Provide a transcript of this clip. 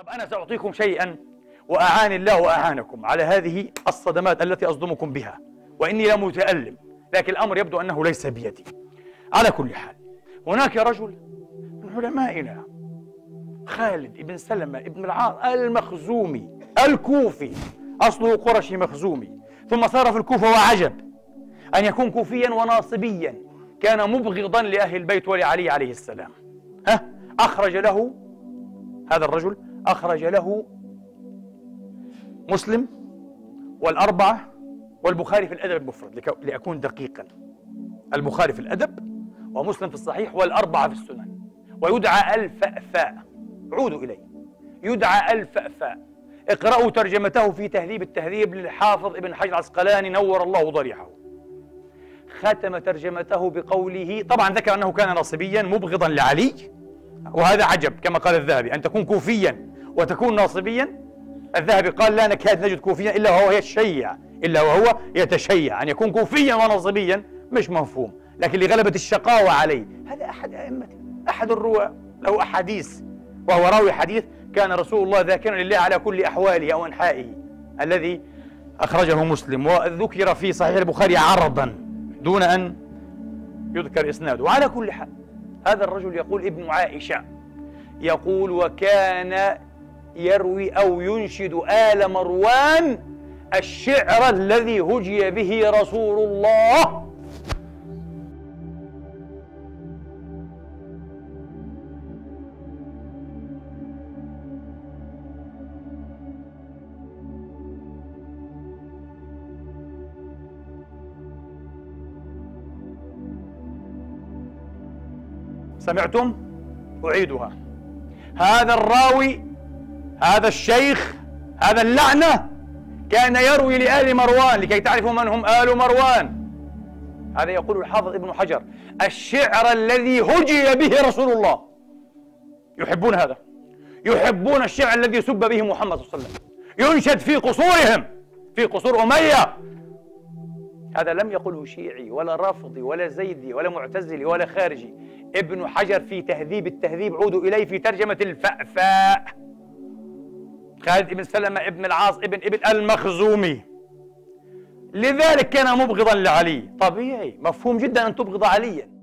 طب أنا سأعطيكم شيئا وأعاني الله وأعانكم على هذه الصدمات التي أصدمكم بها وإني لمتألم لكن الأمر يبدو أنه ليس بيدي. على كل حال هناك رجل من علمائنا خالد بن سلمة بن العاص المخزومي الكوفي أصله قرشي مخزومي ثم صار في الكوفة وعجب أن يكون كوفيا وناصبيا كان مبغضا لأهل البيت ولعلي عليه السلام. ها؟ أخرج له هذا الرجل أخرج له مسلم والأربعة والبخاري في الأدب المفرد لأكون دقيقا. البخاري في الأدب ومسلم في الصحيح والأربعة في السنن. ويدعى الفأفاء. عودوا إليه. يدعى الفأفاء. اقرأوا ترجمته في تهذيب التهذيب للحافظ ابن حجر العسقلاني نور الله ضريحه. ختم ترجمته بقوله طبعا ذكر أنه كان ناصبيا مبغضا لعلي وهذا عجب كما قال الذهبي أن تكون كوفيا. وتكون ناصبيا؟ الذهبي قال لا نكاد نجد كوفيا إلا وهو يتشيع إلا وهو يتشيع. أن يكون كوفيا وناصبيا مش مفهوم. لكن لغلبة الشقاوة عليه. هذا أحد أئمة أحد الرواة له أحاديث. وهو راوي حديث كان رسول الله ذاكرا لله على كل أحواله أو أنحائه الذي أخرجه مسلم. وذكر في صحيح البخاري عرضا دون أن يذكر إسناده. وعلى كل حال هذا الرجل يقول ابن عائشة يقول وكان يروي أو ينشد آل مروان الشعر الذي هجي به رسول الله. سمعتم؟ أعيدها. هذا الراوي هذا الشيخ هذا اللعنة كان يروي لآل مروان لكي تعرفوا من هم آل مروان. هذا يقول الحافظ ابن حجر الشعر الذي هجي به رسول الله. يحبون هذا. يحبون الشعر الذي سب به محمد صلى الله عليه وسلم. ينشد في قصورهم في قصور أمية. هذا لم يقله شيعي ولا رافضي ولا زيدي ولا معتزلي ولا خارجي. ابن حجر في تهذيب التهذيب عودوا إليه في ترجمة الفأفاء. خالد بن سلمة ابن العاص ابن ابن المخزومي. لذلك كان مبغضا لعلي. طبيعي مفهوم جدا أن تبغض عليا.